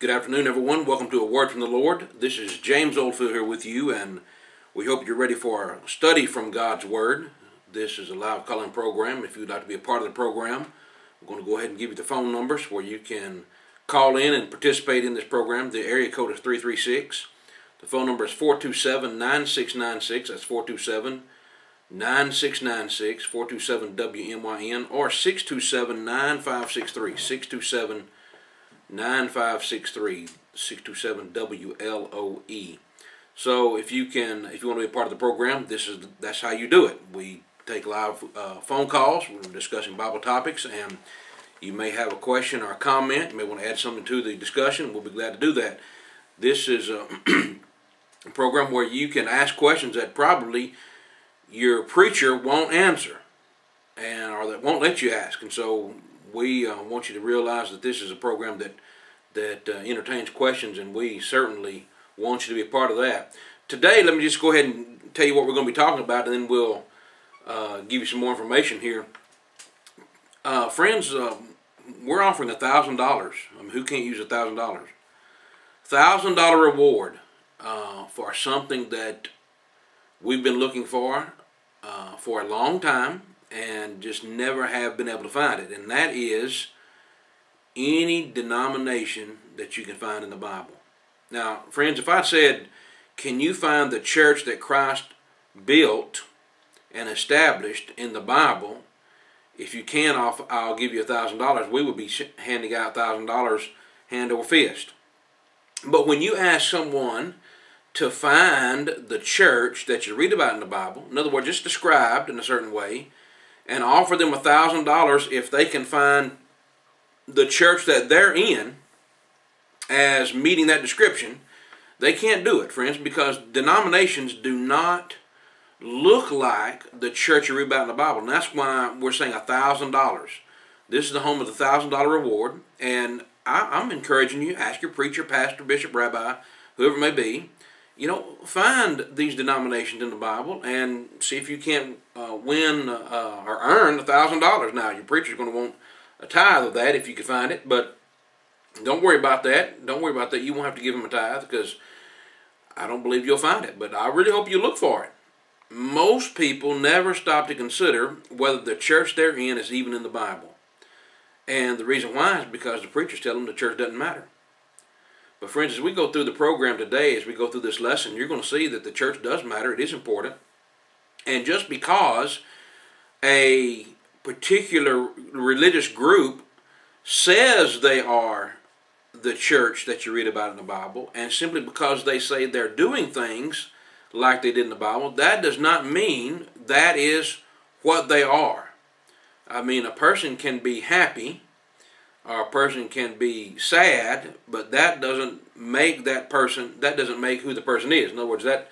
Good afternoon, everyone. Welcome to A Word from the Lord. This is James Oldfield here with you, and we hope you're ready for our study from God's Word. This is a live calling program. If you'd like to be a part of the program, I'm going to go ahead and give you the phone numbers where you can call in and participate in this program. The area code is 336. The phone number is 427 9696. That's 427 9696, 427 WMYN, or 627 9563. 627 9563 627 WLOE. So if you can, if you want to be a part of the program, this is that's how you do it. We take live uh, phone calls. We're discussing Bible topics, and you may have a question or a comment. You may want to add something to the discussion. We'll be glad to do that. This is a, a program where you can ask questions that probably your preacher won't answer, and or that won't let you ask. And so we uh, want you to realize that this is a program that that uh, entertains questions, and we certainly want you to be a part of that. Today, let me just go ahead and tell you what we're going to be talking about, and then we'll uh, give you some more information here. Uh, friends, uh, we're offering a thousand dollars. Who can't use a thousand dollars? Thousand dollar reward uh, for something that we've been looking for for a long time and just never have been able to find it, and that is any denomination that you can find in the Bible. Now, friends, if I said, can you find the church that Christ built and established in the Bible? If you can, I'll, I'll give you a thousand dollars. We would be handing out a thousand dollars hand over fist. But when you ask someone to find the church that you read about in the Bible, in other words, just described in a certain way, and offer them a thousand dollars if they can find the church that they're in as meeting that description, they can't do it, friends, because denominations do not look like the church you read about in the Bible. And that's why we're saying a thousand dollars. This is the home of the thousand dollar reward, and I, am encouraging you, ask your preacher, pastor, bishop, rabbi, whoever it may be, you know, find these denominations in the Bible and see if you can't uh, win uh, or earn a thousand dollars. Now, your preacher's going to want a tithe of that if you can find it, but don't worry about that. Don't worry about that. You won't have to give him a tithe because I don't believe you'll find it. But I really hope you look for it. Most people never stop to consider whether the church they're in is even in the Bible. And the reason why is because the preachers tell them the church doesn't matter. But friends, as we go through the program today, as we go through this lesson, you're going to see that the church does matter. It is important. And just because a particular religious group says they are the church that you read about in the Bible, and simply because they say they're doing things like they did in the Bible, that does not mean that is what they are. I mean, a person can be happy or a person can be sad, but that doesn't make that person, that doesn't make who the person is. In other words, that,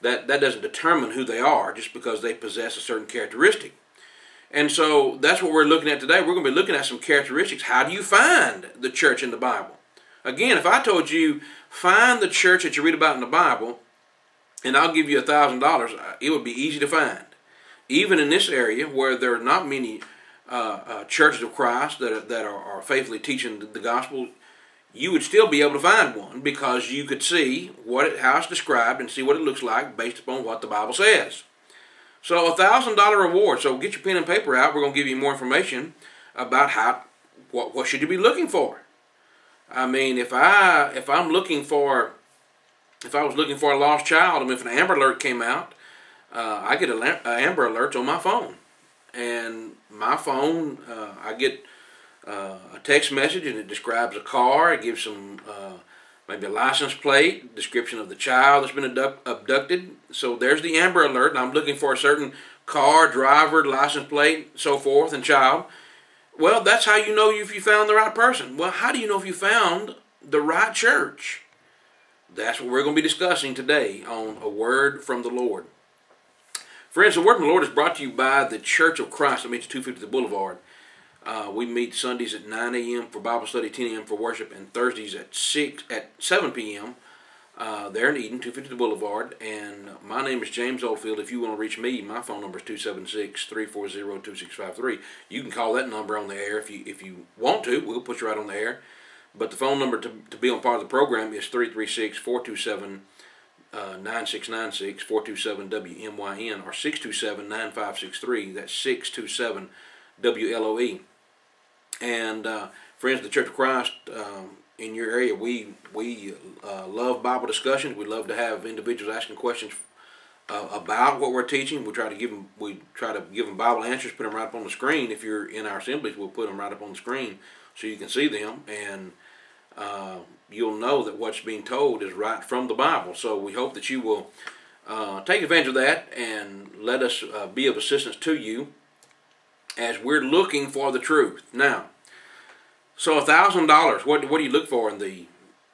that, that doesn't determine who they are just because they possess a certain characteristic. And so that's what we're looking at today. We're going to be looking at some characteristics. How do you find the church in the Bible? Again, if I told you, find the church that you read about in the Bible, and I'll give you a thousand dollars, it would be easy to find. Even in this area where there are not many uh, uh, churches of Christ that are, that are, are faithfully teaching the, the, gospel, you would still be able to find one because you could see what it, how it's described and see what it looks like based upon what the Bible says. So a thousand dollar reward. So get your pen and paper out. We're going to give you more information about how what what should you be looking for. I mean, if I if I'm looking for if I was looking for a lost child, I mean, if an Amber Alert came out, uh, I get an Amber Alert on my phone, and my phone uh, I get uh, a text message and it describes a car. It gives some uh, maybe a license plate, description of the child that's been abducted. So there's the Amber Alert, and I'm looking for a certain car, driver, license plate, so forth, and child. Well, that's how you know if you found the right person. Well, how do you know if you found the right church? That's what we're going to be discussing today on A Word from the Lord. Friends, the Word of the Lord is brought to you by the Church of Christ. That means 250 Boulevard. Uh, we meet Sundays at 9 a.m. for Bible study, 10 a.m. for worship, and Thursdays at 6 at 7 p.m. Uh, there in Eden, 250 Boulevard. And my name is James Oldfield. If you want to reach me, my phone number is 276-340-2653. You can call that number on the air if you if you want to. We'll put you right on the air. But the phone number to, to be on part of the program is 336 427 9696 427 WMYN or 627 9563. That's 627 WLOE. And uh, friends of the Church of Christ um, in your area, we we uh, love Bible discussions. We love to have individuals asking questions uh, about what we're teaching. We try to give them we try to give them Bible answers, put them right up on the screen. If you're in our assemblies, we'll put them right up on the screen so you can see them and uh, you'll know that what's being told is right from the Bible. So we hope that you will uh, take advantage of that and let us uh, be of assistance to you as we're looking for the truth. Now, so a thousand dollars. What what do you look for in the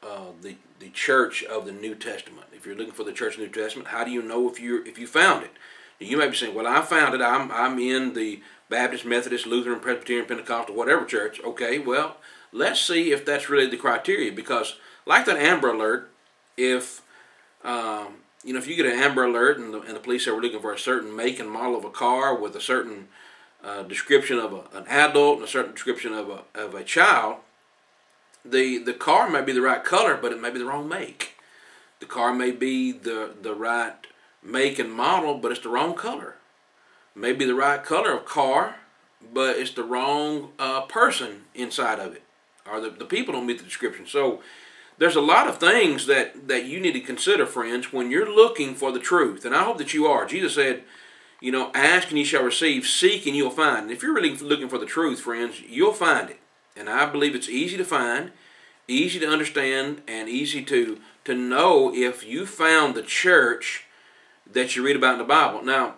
uh, the the church of the New Testament? If you're looking for the church of the New Testament, how do you know if you if you found it? You may be saying, "Well, I found it. I'm I'm in the Baptist, Methodist, Lutheran, Presbyterian, Pentecostal, whatever church." Okay, well, let's see if that's really the criteria because, like that Amber Alert, if um, you know if you get an Amber Alert and the, and the police are looking for a certain make and model of a car with a certain uh, description of a, an adult and a certain description of a, of a child, the, the car may be the right color, but it may be the wrong make. The car may be the, the right make and model, but it's the wrong color. Maybe the right color of car, but it's the wrong uh, person inside of it, or the, the people don't meet the description. So there's a lot of things that, that you need to consider, friends, when you're looking for the truth. And I hope that you are. Jesus said, you know, ask and you shall receive, seek and you'll find. And if you're really looking for the truth, friends, you'll find it. And I believe it's easy to find, easy to understand, and easy to, to know if you found the church that you read about in the Bible. Now,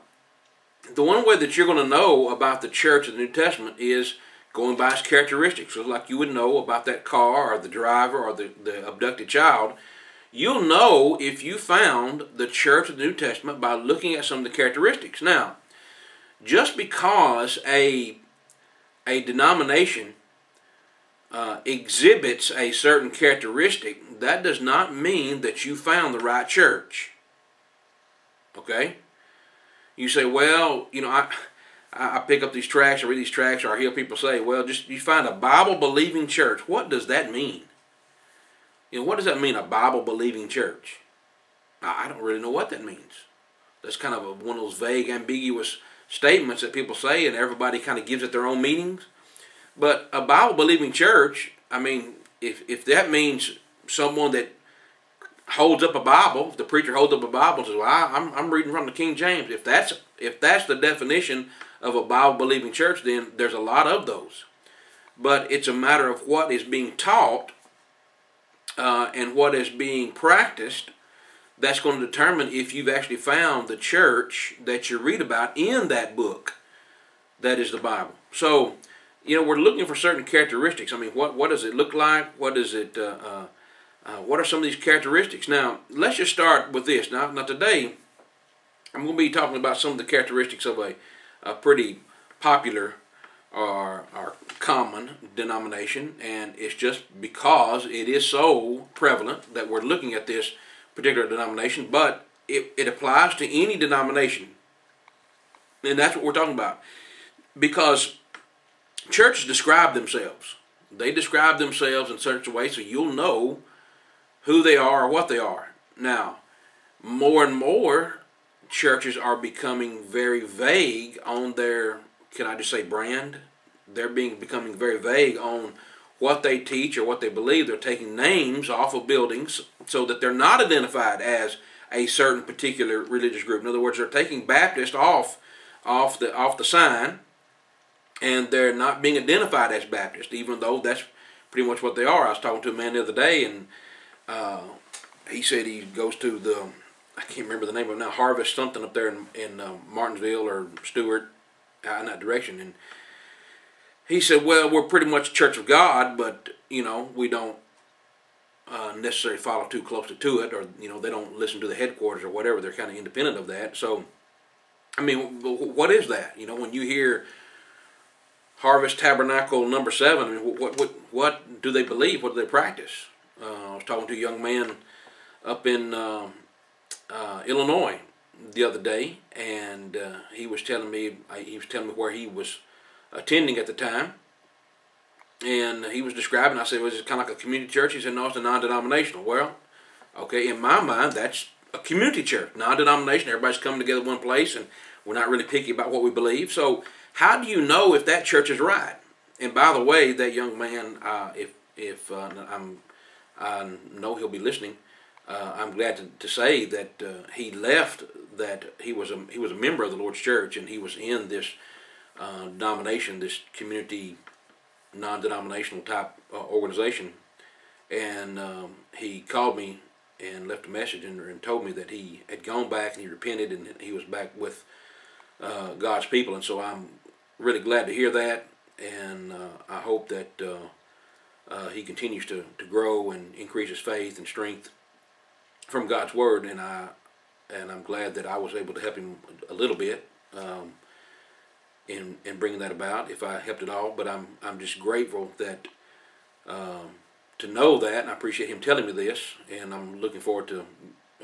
the one way that you're going to know about the church of the New Testament is going by its characteristics. So like you would know about that car or the driver or the, the abducted child, You'll know if you found the church of the New Testament by looking at some of the characteristics. Now, just because a, a denomination uh, exhibits a certain characteristic, that does not mean that you found the right church. Okay? You say, well, you know, I, I pick up these tracts, I read these tracts, or I hear people say, well, just you find a Bible believing church. What does that mean? You know, what does that mean, a Bible believing church? I don't really know what that means. That's kind of a, one of those vague, ambiguous statements that people say, and everybody kind of gives it their own meanings. But a Bible believing church, I mean, if, if that means someone that holds up a Bible, if the preacher holds up a Bible and says, "Well, I, am I'm reading from the King James," if that's if that's the definition of a Bible believing church, then there's a lot of those. But it's a matter of what is being taught uh, and what is being practiced, that's going to determine if you've actually found the church that you read about in that book that is the Bible. So, you know, we're looking for certain characteristics. I mean, what, what does it look like? What does it, uh, uh, uh, what are some of these characteristics? Now, let's just start with this. Now, now today, I'm going to be talking about some of the characteristics of a, a pretty popular or, are common denomination, and it's just because it is so prevalent that we're looking at this particular denomination, but it, it applies to any denomination. And that's what we're talking about. Because churches describe themselves. They describe themselves in such a way so you'll know who they are or what they are. Now, more and more churches are becoming very vague on their can I just say brand? They're being becoming very vague on what they teach or what they believe. They're taking names off of buildings so that they're not identified as a certain particular religious group. In other words, they're taking Baptist off off the off the sign, and they're not being identified as Baptist, even though that's pretty much what they are. I was talking to a man the other day, and uh, he said he goes to the I can't remember the name of it now Harvest something up there in, in uh, Martinsville or Stuart in that direction. And he said, well, we're pretty much Church of God, but, you know, we don't uh, necessarily follow too closely to it, or, you know, they don't listen to the headquarters or whatever. They're kind of independent of that. So, I mean, what is that? You know, when you hear Harvest Tabernacle number seven, I mean, what, what, what do they believe? What do they practice? Uh, I was talking to a young man up in uh, uh Illinois the other day, and uh, he was telling me he was telling me where he was attending at the time, and he was describing. I said, "Was it kind of like a community church?" He said, "No, it's a non-denominational." Well, okay, in my mind, that's a community church, non-denominational. Everybody's coming together one place, and we're not really picky about what we believe. So, how do you know if that church is right? And by the way, that young man, uh, if if uh, I'm, I know he'll be listening. Uh, I'm glad to, to say that uh, he left. That he was a he was a member of the Lord's Church, and he was in this uh, denomination, this community, non-denominational type uh, organization. And um, he called me and left a message and, and, told me that he had gone back and he repented and he was back with uh, God's people. And so I'm really glad to hear that, and I hope that uh, he continues to, to grow and increase his faith and strength from God's word, and I and I'm glad that I was able to help him a little bit um, in in bringing that about. If I helped at all, but I'm I'm just grateful that um, to know that, and I appreciate him telling me this, and I'm looking forward to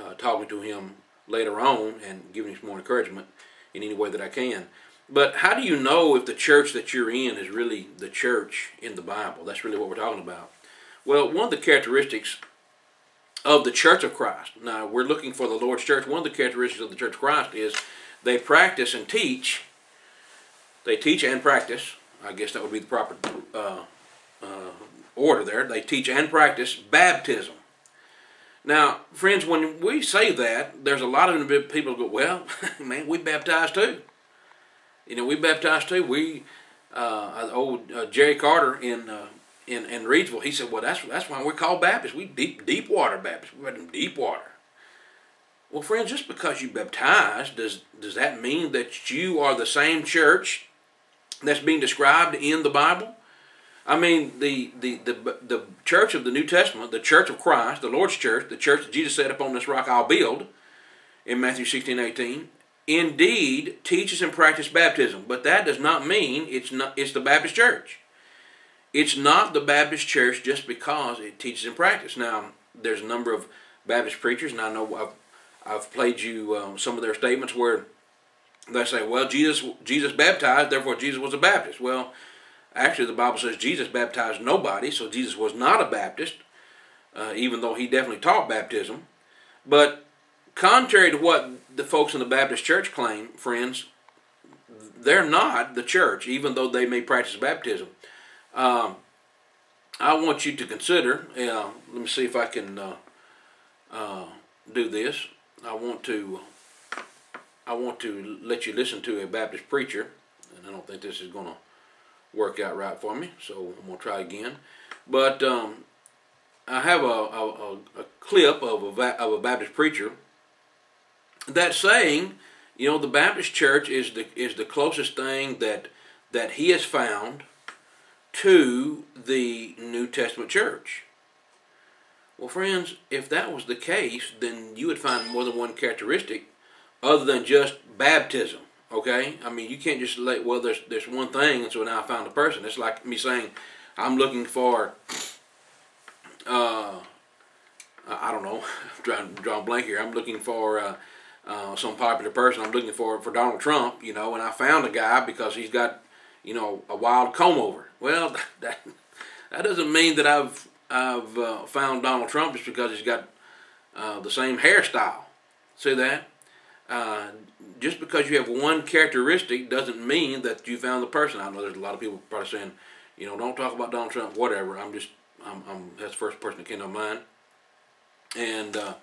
uh, talking to him later on and giving him some more encouragement in any way that I can. But how do you know if the church that you're in is really the church in the Bible? That's really what we're talking about. Well, one of the characteristics of the Church of Christ, now we're looking for the Lord's church, one of the characteristics of the Church of Christ is they practice and teach, they teach and practice, I guess that would be the proper uh, uh, order there, they teach and practice baptism. Now, friends, when we say that, there's a lot of people go, well, man, we baptize too. You know, we baptized too. We, uh, old uh, Jerry Carter in uh, in in Reidsville, he said, "Well, that's that's why we're called Baptists. We deep deep water Baptists. We them deep water." Well, friends, just because you baptized, does does that mean that you are the same church that's being described in the Bible? I mean, the, the, the, the church of the New Testament, the church of Christ, the Lord's church, the church that Jesus said, Upon this rock I'll build, in Matthew 16, 18, indeed teaches and practices baptism, but that does not mean it's not it's the Baptist church. It's not the Baptist church just because it teaches and practices. Now, there's a number of Baptist preachers, and I know I've I've played you uh, some of their statements where they say, "Well, Jesus Jesus baptized, therefore Jesus was a Baptist." Well, actually, the Bible says Jesus baptized nobody, so Jesus was not a Baptist, uh, even though he definitely taught baptism. But contrary to what the folks in the Baptist church claim, friends, they're not the church, even though they may practice baptism. Um, I want you to consider, uh, let me see if I can uh, uh, do this. I want to I want to let you listen to a Baptist preacher, and I don't think this is going to work out right for me, so I'm going to try again. But um, I have a, a, a clip of a, of a Baptist preacher that saying, you know, the Baptist church is the is the closest thing that that he has found to the New Testament church. Well, friends, if that was the case, then you would find more than one characteristic other than just baptism. Okay, I mean, you can't just let well, there's there's one thing, and so now I found a person. It's like me saying, I'm looking for. Uh, I don't know, drawing drawing blank here. I'm looking for. Uh, uh, some popular person. I'm looking for for Donald Trump, you know, and I found a guy because he's got, you know, a wild comb over. Well, that that doesn't mean that I've I've uh, found Donald Trump just because he's got uh, the same hairstyle. See that? Uh, just because you have one characteristic doesn't mean that you found the person. I know there's a lot of people probably saying, you know, don't talk about Donald Trump, whatever. I'm just, I'm, I'm that's the first person that came to mind. And uh,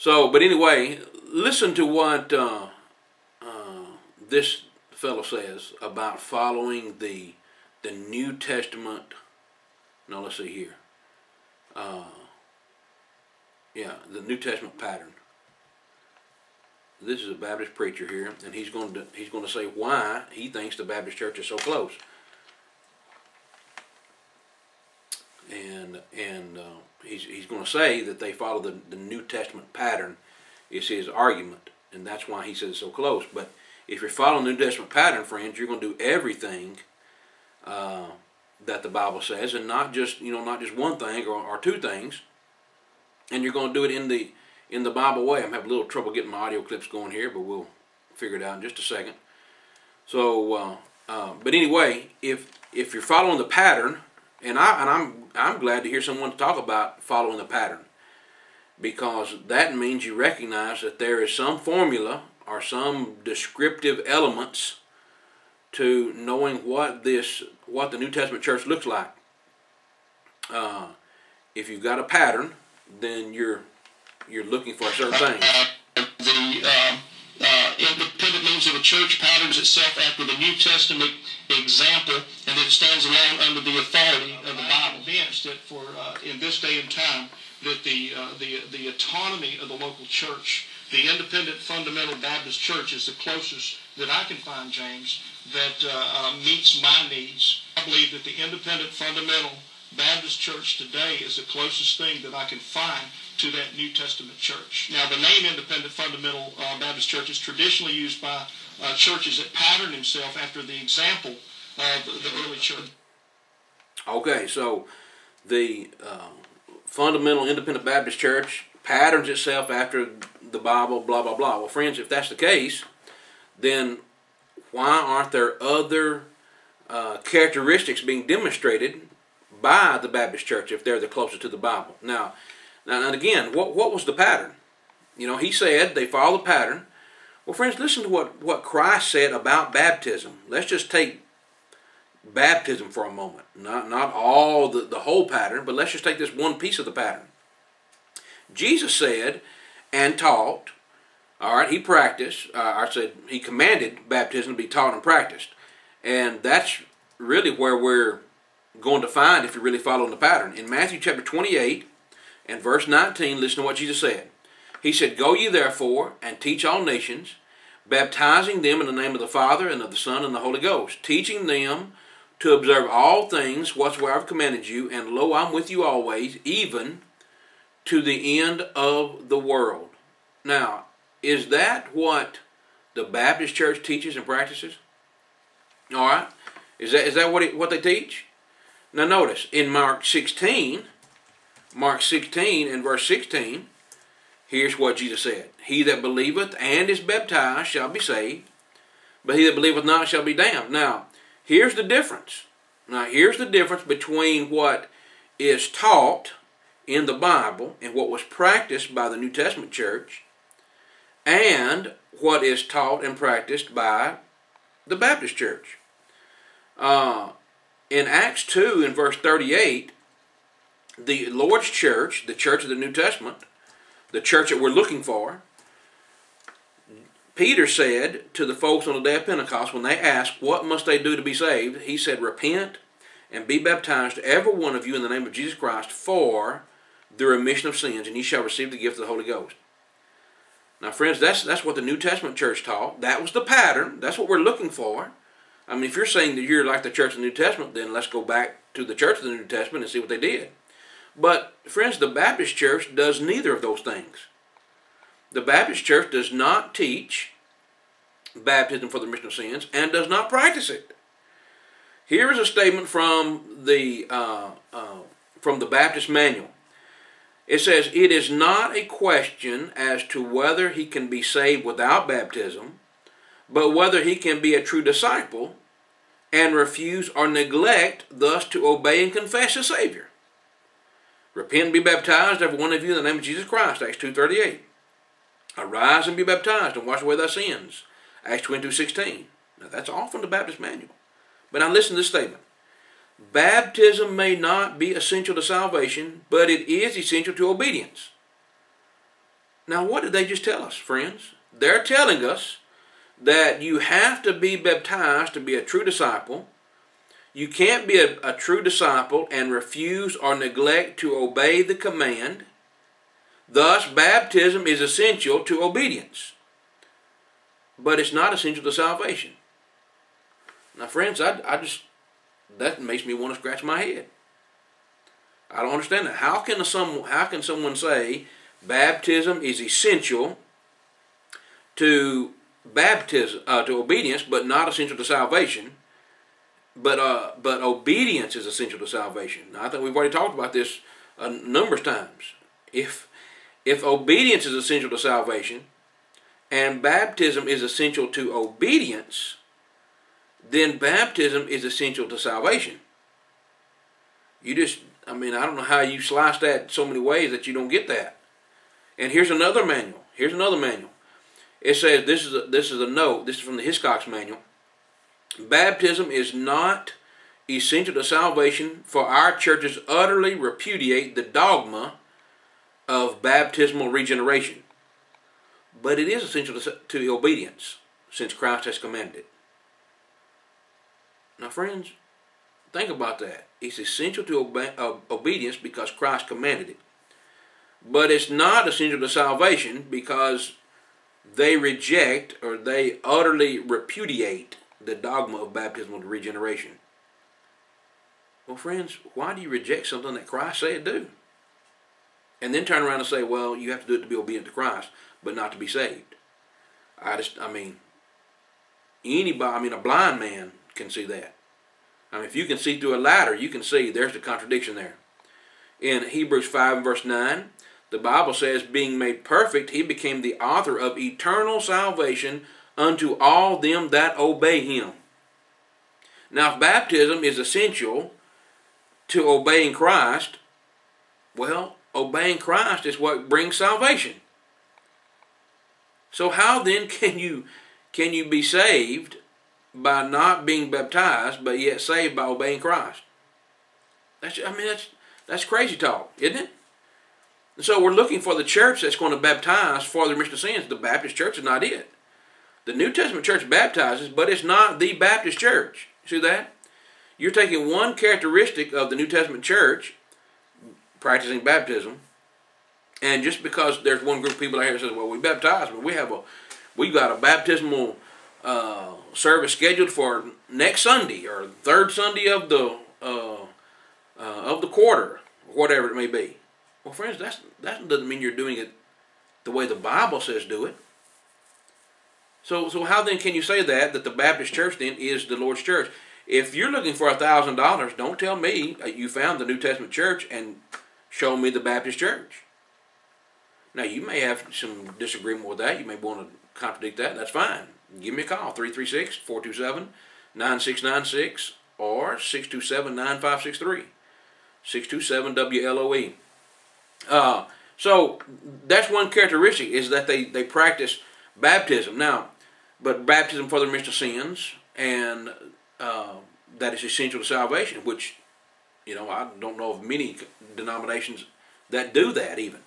so, but anyway, listen to what uh, uh, this fellow says about following the the New Testament. Now let's see here. Uh, yeah, the New Testament pattern. This is a Baptist preacher here, and he's going to he's going to say why he thinks the Baptist church is so close. And and uh, he's, he's going to say that they follow the, the New Testament pattern is his argument. And that's why he says it's so close. But if you're following the New Testament pattern, friends, you're going to do everything uh, that the Bible says and not just, you know, not just one thing or, or two things. And you're going to do it in the in the Bible way. I'm having a little trouble getting my audio clips going here, but we'll figure it out in just a second. So, uh, uh, but anyway, if if you're following the pattern And I and I'm I'm glad to hear someone talk about following the pattern because that means you recognize that there is some formula or some descriptive elements to knowing what this what the New Testament church looks like. Uh, if you've got a pattern, then you're you're looking for a certain thing. The uh, uh, independent means of a church patterns itself after the New Testament example, and that it stands alone under the authority of the Bible. Convinced that for uh, in this day and time that the uh, the the autonomy of the local church, the independent fundamental Baptist church, is the closest that I can find, James, that uh, meets my needs. I believe that the independent fundamental Baptist church today is the closest thing that I can find to that New Testament church. Now, the name Independent Fundamental uh, Baptist Church is traditionally used by uh, churches that pattern themselves after the example of the early church. Okay, so the uh, fundamental independent Baptist church patterns itself after the Bible, blah, blah, blah. Well, friends, if that's the case, then why aren't there other uh, characteristics being demonstrated by the Baptist church if they're the closest to the Bible? Now, now and again, what, what was the pattern? You know, he said they follow the pattern. Well, friends, listen to what, what Christ said about baptism. Let's just take baptism for a moment. Not, not all the, the whole pattern, but let's just take this one piece of the pattern. Jesus said and taught, all right, he practiced, uh, I said he commanded baptism to be taught and practiced. And that's really where we're going to find if you're really following the pattern. In Matthew chapter 28 and verse 19, listen to what Jesus said. He said, Go ye therefore and teach all nations, baptizing them in the name of the Father and of the Son and the Holy Ghost, teaching them to observe all things whatsoever I've commanded you, and lo, I'm with you always, even to the end of the world. Now, is that what the Baptist church teaches and practices? All right? Is that, is that what, it, what they teach? Now, notice in Mark 16, Mark 16 and verse 16, here's what Jesus said He that believeth and is baptized shall be saved, but he that believeth not shall be damned. Now, Here's the difference. Now, here's the difference between what is taught in the Bible and what was practiced by the New Testament church and what is taught and practiced by the Baptist church. Uh, in Acts 2, in verse 38, the Lord's church, the church of the New Testament, the church that we're looking for, Peter said to the folks on the day of Pentecost when they asked, What must they do to be saved? He said, Repent and be baptized, every one of you, in the name of Jesus Christ, for the remission of sins, and ye shall receive the gift of the Holy Ghost. Now, friends, that's, that's what the New Testament church taught. That was the pattern. That's what we're looking for. I mean, if you're saying that you're like the church of the New Testament, then let's go back to the church of the New Testament and see what they did. But, friends, the Baptist church does neither of those things. The Baptist church does not teach baptism for the remission of sins and does not practice it. Here is a statement from the uh, uh, from the Baptist manual. It says, "It is not a question as to whether he can be saved without baptism, but whether he can be a true disciple and refuse or neglect thus to obey and confess his Savior. Repent and be baptized, every one of you, in the name of Jesus Christ." Acts two thirty eight. Arise and be baptized and wash away thy sins. Acts 22 16. Now that's all from the Baptist manual. But now listen to this statement. Baptism may not be essential to salvation, but it is essential to obedience. Now, what did they just tell us, friends? They're telling us that you have to be baptized to be a true disciple. You can't be a, a true disciple and refuse or neglect to obey the command. Thus, baptism is essential to obedience, but it's not essential to salvation. Now, friends, I, I just, that makes me want to scratch my head. I don't understand that. How can, some, how can someone say baptism is essential to baptism, uh, to obedience, but not essential to salvation? But, uh, but obedience is essential to salvation. Now, I think we've already talked about this a number of times. If if obedience is essential to salvation and baptism is essential to obedience, then baptism is essential to salvation. You just, I mean, I don't know how you slice that so many ways that you don't get that. And here's another manual. Here's another manual. It says this is a, this is a note. This is from the Hiscox manual. Baptism is not essential to salvation, for our churches utterly repudiate the dogma of baptismal regeneration. But it is essential to, to obedience, since Christ has commanded it. Now, friends, think about that. It's essential to obe- uh, obedience because Christ commanded it. But it's not essential to salvation because they reject or they utterly repudiate the dogma of baptismal regeneration. Well, friends, why do you reject something that Christ said do? And then turn around and say, well, you have to do it to be obedient to Christ, but not to be saved. I just, I mean, anybody, I mean, a blind man can see that. I mean, if you can see through a ladder, you can see there's the contradiction there. In Hebrews 5 and verse 9, the Bible says, being made perfect, he became the author of eternal salvation unto all them that obey him. Now, if baptism is essential to obeying Christ, well, obeying Christ is what brings salvation. So how then can you can you be saved by not being baptized, but yet saved by obeying Christ? That's I mean that's that's crazy talk, isn't it? And so we're looking for the church that's going to baptize for the remission of sins. The Baptist church is not it. The New Testament church baptizes, but it's not the Baptist church. See that? You're taking one characteristic of the New Testament church, practicing baptism, and just because there's one group of people out here that says, "Well, we baptize, but we have a, we've got a baptismal uh, service scheduled for next Sunday or third Sunday of the uh, uh, of the quarter, whatever it may be." Well, friends, that's that doesn't mean you're doing it the way the Bible says do it. So, so how then can you say that that the Baptist church then is the Lord's church? If you're looking for a thousand dollars, don't tell me you found the New Testament church and show me the Baptist church. Now you may have some disagreement with that. You may want to contradict that. That's fine. Give me a call 336-427-9696 or 627-9563. 627 WLOE. Uh, so that's one characteristic is that they, they practice baptism. Now, but baptism for the remission of sins, and uh, that is essential to salvation, which, you know, I don't know of many denominations that do that even.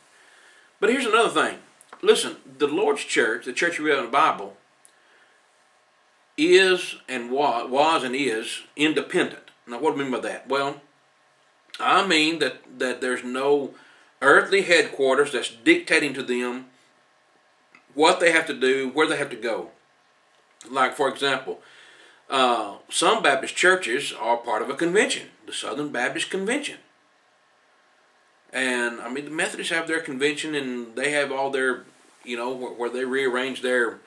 But here's another thing. Listen, the Lord's church, the church you read in the Bible, is and was, was and is independent. Now, what do I mean by that? Well, I mean that, that there's no earthly headquarters that's dictating to them what they have to do, where they have to go. Like, for example, uh, some Baptist churches are part of a convention, the Southern Baptist Convention. And, I mean, the Methodists have their convention and they have all their, you know, where, where they rearrange their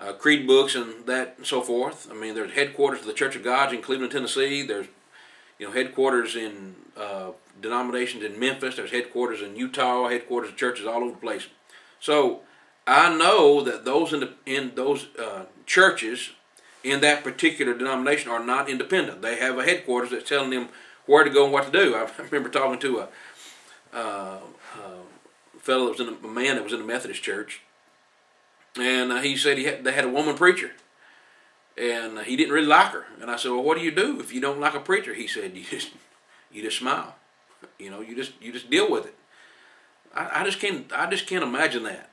uh, creed books and that and so forth. I mean, there's headquarters of the Church of God in Cleveland, Tennessee. There's, you know, headquarters in uh, denominations in Memphis. There's headquarters in Utah, headquarters of churches all over the place. So, I know that those in, the, in those uh, churches in that particular denomination are not independent. They have a headquarters that's telling them where to go and what to do. I remember talking to a, uh, a fellow that was in a, a, man that was in a Methodist church, and uh, he said he had, they had a woman preacher, and he didn't really like her. And I said, well, what do you do if you don't like a preacher? He said, you just you just smile, you know, you just you just deal with it. I, I just can't I just can't imagine that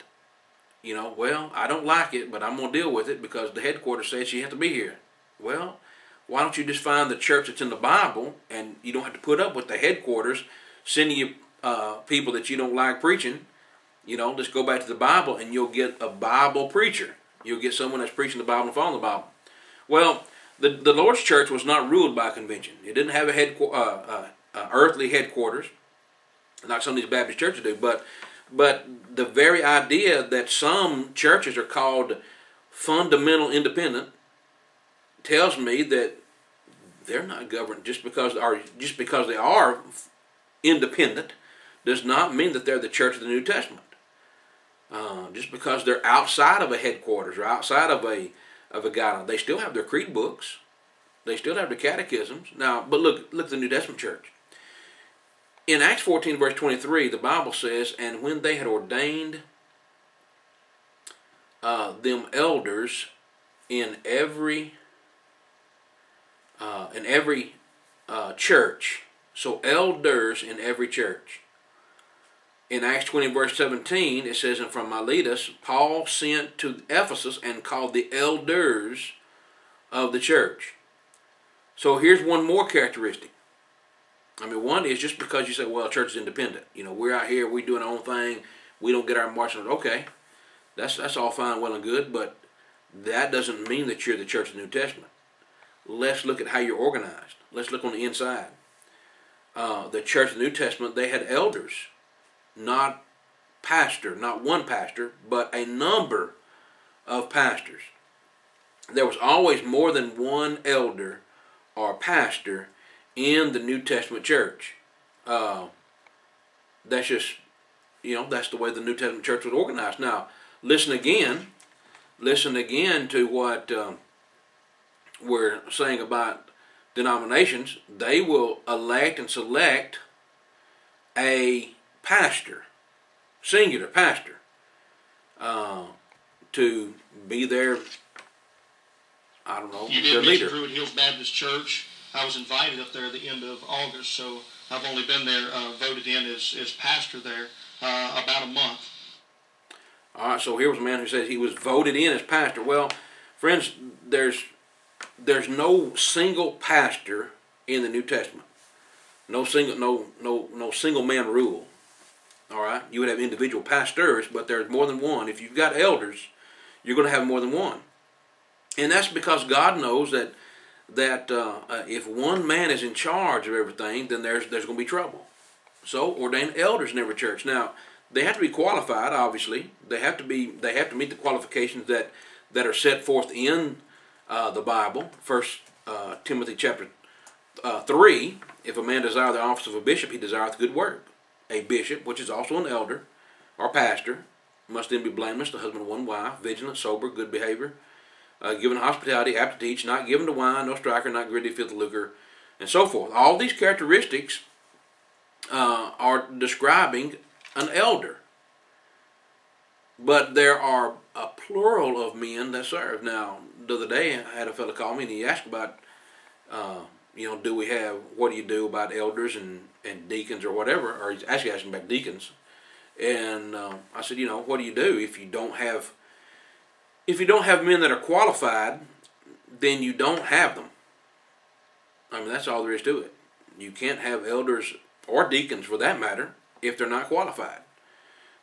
you know, well, I don't like it, but I'm to deal with it because the headquarters says you have to be here. Well, why don't you just find the church that's in the Bible and you don't have to put up with the headquarters sending you uh, people that you don't like preaching? You know, just go back to the Bible and you'll get a Bible preacher. You'll get someone that's preaching the Bible and following the Bible. Well, the, the Lord's church was not ruled by convention. It didn't have a headqu- uh, uh, uh, earthly headquarters, like some of these Baptist churches do, but but the very idea that some churches are called fundamental independent tells me that they're not governed just because are just because they are independent does not mean that they're the church of the New Testament. Uh, just because they're outside of a headquarters or outside of a of a guideline, they still have their creed books. They still have their catechisms. Now, but look, look at the New Testament church. In Acts 14, verse 23, the Bible says, And when they had ordained uh, them elders in every uh, in every uh, church, so elders in every church. In Acts 20, verse 17, it says, And from Miletus, Paul sent to Ephesus and called the elders of the church. So here's one more characteristic. I mean, one is just because you say, well, church is independent. You know, we're out here, we're doing our own thing, we don't get our marching. Okay, that's that's all fine, well and good, but that doesn't mean that you're the church of the New Testament. Let's look at how you're organized. Let's look on the inside. Uh, the church of the New Testament, they had elders, not pastor, not one pastor, but a number of pastors. There was always more than one elder or pastor in the New Testament church. Uh, that's just, you know, that's the way the New Testament church was organized. Now, listen again. Listen again to what um, we're saying about denominations. They will elect and select a pastor, singular pastor, uh, to be their, I don't know, You their did mention leader. Druid Hills Baptist Church. I was invited up there at the end of August, so I've only been there, uh, voted in as, as pastor there uh, about a month. All right, so here was a man who says he was voted in as pastor. Well, friends, there's there's no single pastor in the New Testament. No single no no no single man rule. All right, you would have individual pastors, but there's more than one. If you've got elders, you're going to have more than one, and that's because God knows that that uh, uh, if one man is in charge of everything, then there's there's going to be trouble. So ordain elders in every church. Now they have to be qualified. Obviously, they have to be they have to meet the qualifications that that are set forth in uh, the Bible. First uh, Timothy chapter uh, three. If a man desire the office of a bishop, he desireth good work. A bishop, which is also an elder or pastor, must then be blameless, the husband of one wife, vigilant, sober, good behavior, uh, given hospitality, apt to teach, not given to wine, no striker, not greedy, filthy lucre, and so forth. All these characteristics uh, are describing an elder. But there are a plural of men that serve. Now, the other day, I had a fellow call me and he asked about, uh, you know, do we have, what do you do about elders and, and deacons or whatever? Or he's actually asking about deacons. And uh, I said, you know, what do you do if you don't have, if you don't have men that are qualified, then you don't have them. I mean, that's all there is to it. You can't have elders or deacons, for that matter, if they're not qualified.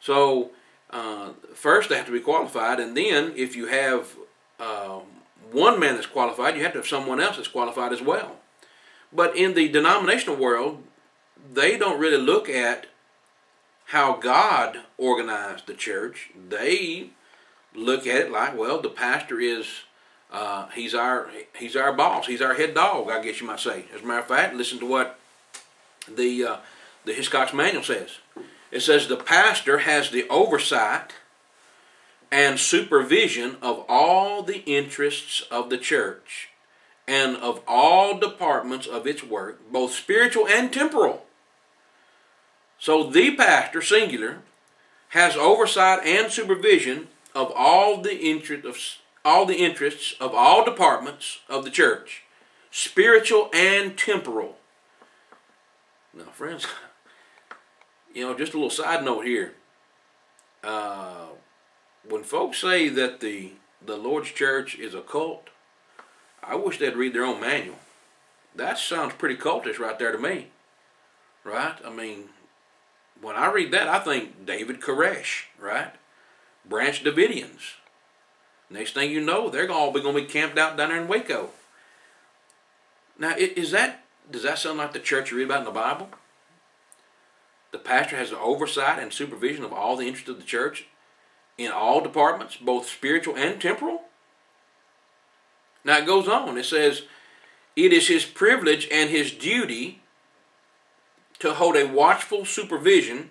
So, uh, first they have to be qualified, and then if you have uh, one man that's qualified, you have to have someone else that's qualified as well. But in the denominational world, they don't really look at how God organized the church. They look at it like, well, the pastor is uh, he's our he's our boss. He's our head dog, I guess you might say. As a matter of fact, listen to what the uh, the Hiscox manual says. It says the pastor has the oversight and supervision of all the interests of the church and of all departments of its work, both spiritual and temporal. So the pastor, singular, has oversight and supervision of all the interest of all the interests of all departments of the church, spiritual and temporal. Now, friends, you know, just a little side note here. Uh, when folks say that the the Lord's church is a cult, I wish they'd read their own manual. That sounds pretty cultish right there to me. Right? I mean, when I read that, I think David Koresh, right? Branch Davidians. Next thing you know, they're all going to be camped out down there in Waco. Now, is that does that sound like the church you read about in the Bible? The pastor has the oversight and supervision of all the interests of the church in all departments, both spiritual and temporal. Now it goes on. It says, It is his privilege and his duty to hold a watchful supervision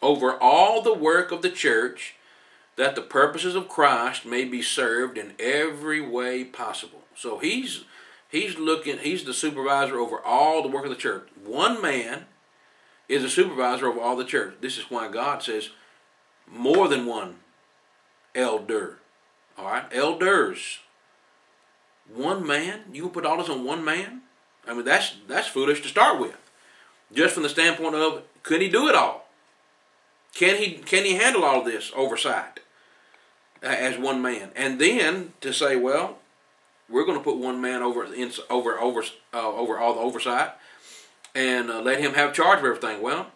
over all the work of the church that the purposes of Christ may be served in every way possible. So he's he's looking he's the supervisor over all the work of the church. One man is a supervisor over all the church. This is why God says more than one elder. All right, elders. One man. You put all this on one man. I mean, that's that's foolish to start with. Just from the standpoint of, could he do it all? Can he can he handle all this oversight as one man? And then to say, well, we're going to put one man over over over uh, over all the oversight and uh, let him have charge of everything. Well,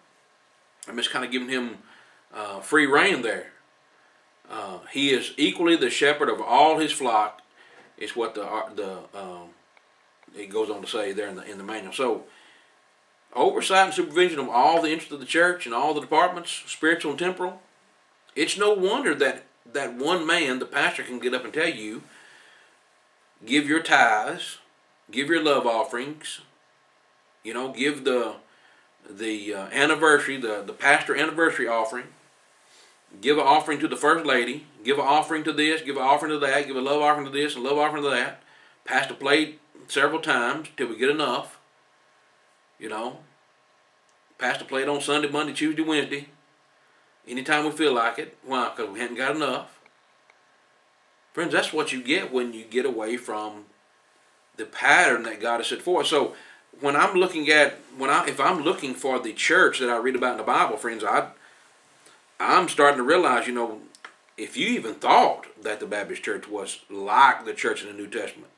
I'm just kind of giving him uh, free reign there. Uh, he is equally the shepherd of all his flock. Is what the uh, the um, it goes on to say there in the in the manual. So oversight and supervision of all the interests of the church and all the departments, spiritual and temporal. It's no wonder that that one man, the pastor, can get up and tell you, give your tithes, give your love offerings, you know, give the the uh, anniversary, the the pastor anniversary offering, give an offering to the first lady, give an offering to this, give an offering to that, give a love offering to this, and love offering to that. Pass the plate several times till we get enough. You know, pass the plate on Sunday, Monday, Tuesday, Wednesday. Anytime we feel like it. Why? Because we hadn't got enough. Friends, that's what you get when you get away from the pattern that God has set forth. So when I'm looking at when I if I'm looking for the church that I read about in the Bible, friends, I I'm starting to realize, you know, if you even thought that the Baptist church was like the church in the New Testament,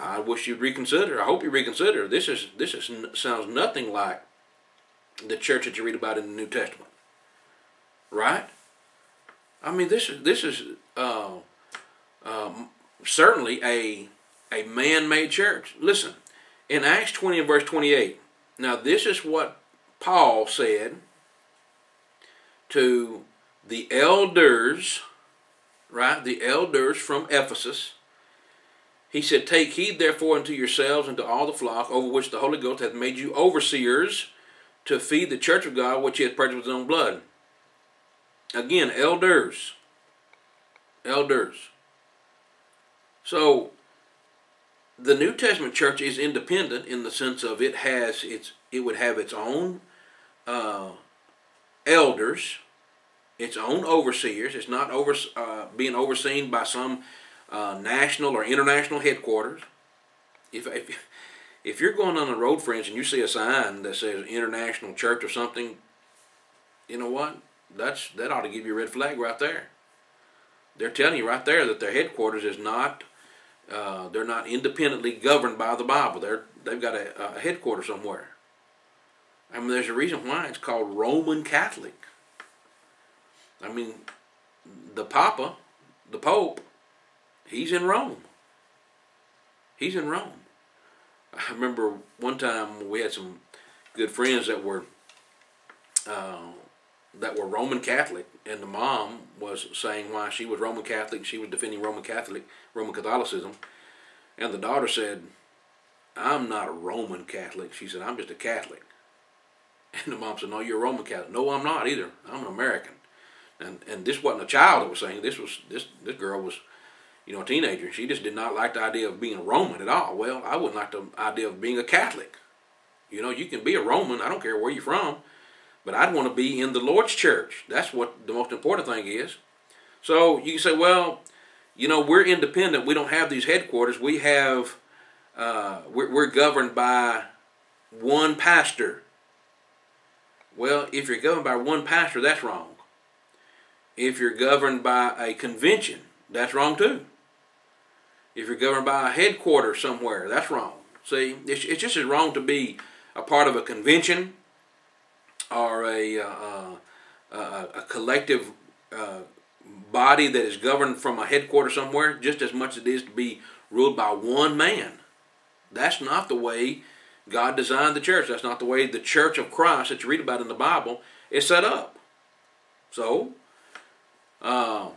I wish you'd reconsider. I hope you reconsider. This is this is sounds nothing like the church that you read about in the New Testament, right? I mean, this is this is uh, um, certainly a a man-made church. Listen, in Acts twenty and verse twenty-eight. Now, this is what Paul said to the elders, right? The elders from Ephesus. He said, Take heed therefore unto yourselves and to all the flock over which the Holy Ghost hath made you overseers to feed the church of God which he hath purchased with his own blood. Again, elders. Elders. So the New Testament church is independent in the sense of it has its it would have its own uh, elders, its own overseers. It's not over uh, being overseen by some uh, national or international headquarters. If, if if you're going on the road, friends, and you see a sign that says international church or something, you know what? That's that ought to give you a red flag right there. They're telling you right there that their headquarters is not. Uh, they're not independently governed by the Bible. They're they've got a, a headquarters somewhere. I mean, there's a reason why it's called Roman Catholic. I mean, the Papa, the Pope, he's in Rome. He's in Rome. I remember one time we had some good friends that were uh, that were Roman Catholic, and the mom was saying why she was Roman Catholic. She was defending Roman Catholic, Roman Catholicism, and the daughter said, "I'm not a Roman Catholic." She said, "I'm just a Catholic." And the mom said, "No, you're a Roman Catholic." No, I'm not either. I'm an American. And and this wasn't a child that was saying this was this this girl was, you know, a teenager. She just did not like the idea of being a Roman at all. Well, I wouldn't like the idea of being a Catholic. You know, you can be a Roman. I don't care where you're from, but I'd want to be in the Lord's church. That's what the most important thing is. So you can say, well, you know, we're independent. We don't have these headquarters. We have, uh, we're, we're governed by one pastor well, if you're governed by one pastor, that's wrong. If you're governed by a convention, that's wrong too. If you're governed by a headquarters somewhere, that's wrong. See, it's, it's just as wrong to be a part of a convention or a, uh, uh, a collective uh, body that is governed from a headquarters somewhere, just as much as it is to be ruled by one man. That's not the way God designed the church. That's not the way the church of Christ that you read about in the Bible is set up. So, uh,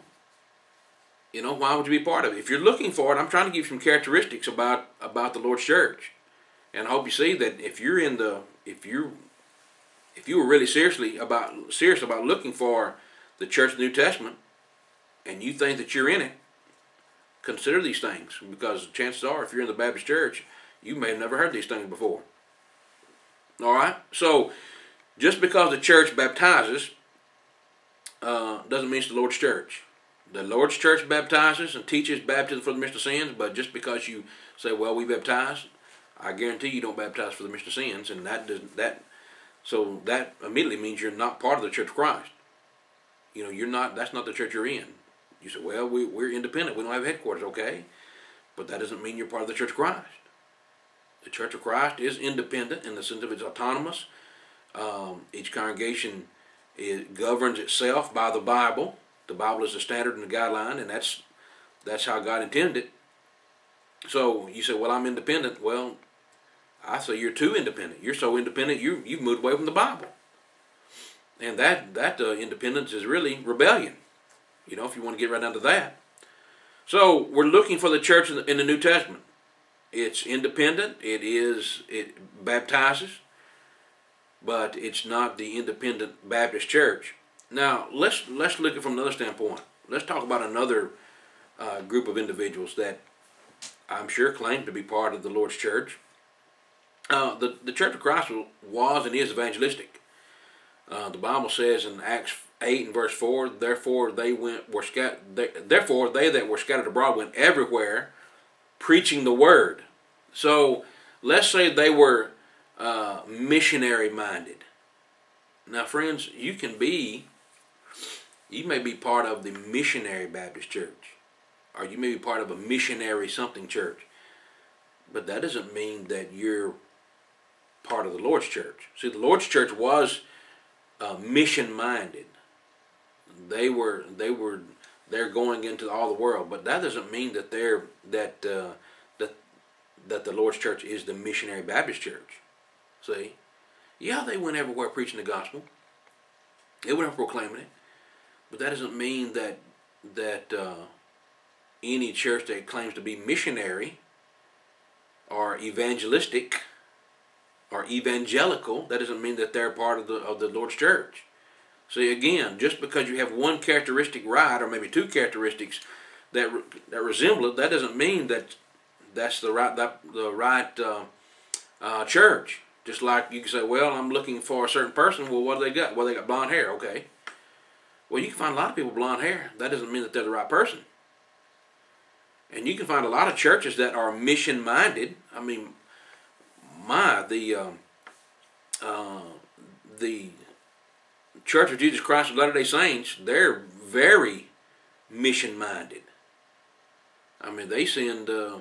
you know, why would you be part of it? If you're looking for it, I'm trying to give you some characteristics about about the Lord's church, and I hope you see that if you're in the if you if you were really seriously about serious about looking for the church of the New Testament, and you think that you're in it, consider these things because chances are, if you're in the Baptist church, you may have never heard these things before. All right? So, just because the church baptizes uh, doesn't mean it's the Lord's church. The Lord's church baptizes and teaches baptism for the remission of sins, but just because you say, "Well, we baptize," I guarantee you don't baptize for the remission of sins, and that does that. So that immediately means you're not part of the Church of Christ. You know, you're not. That's not the church you're in. You say, "Well, we, we're independent. We don't have headquarters." Okay, but that doesn't mean you're part of the Church of Christ. The Church of Christ is independent in the sense of it's autonomous. Um, each congregation it governs itself by the Bible. The Bible is the standard and the guideline, and that's that's how God intended it. So you say, "Well, I'm independent." Well, I say you're too independent. You're so independent you you've moved away from the Bible, and that that uh, independence is really rebellion. You know, if you want to get right down to that. So we're looking for the church in the, in the New Testament. It's independent. It is it baptizes, but it's not the independent Baptist church. Now let's let's look at it from another standpoint. Let's talk about another uh, group of individuals that I'm sure claim to be part of the Lord's church. Uh, the the Church of Christ was and is evangelistic. Uh, the Bible says in Acts eight and verse four, therefore they went were scattered. Therefore they that were scattered abroad went everywhere, preaching the word. So let's say they were uh, missionary minded. Now, friends, you can be you may be part of the missionary Baptist church, or you may be part of a missionary something church, but that doesn't mean that you're part of the Lord's church. See, the Lord's church was uh, mission minded. They were they were they're going into all the world, but that doesn't mean that they're that uh, that that the Lord's church is the missionary Baptist church. See, yeah, they went everywhere preaching the gospel. They went proclaiming it. But that doesn't mean that that uh, any church that claims to be missionary or evangelistic or evangelical, that doesn't mean that they're part of the of the Lord's church. See, again, just because you have one characteristic right, or maybe two characteristics that that resemble it, that doesn't mean that that's the right that the right uh, uh, church. Just like you can say, well, I'm looking for a certain person. Well, what do they got? Well, they got blonde hair. Okay. Well, you can find a lot of people with blonde hair. That doesn't mean that they're the right person. And you can find a lot of churches that are mission minded. I mean, my the um, uh, the Church of Jesus Christ of Latter Day Saints. They're very mission minded. I mean, they send uh,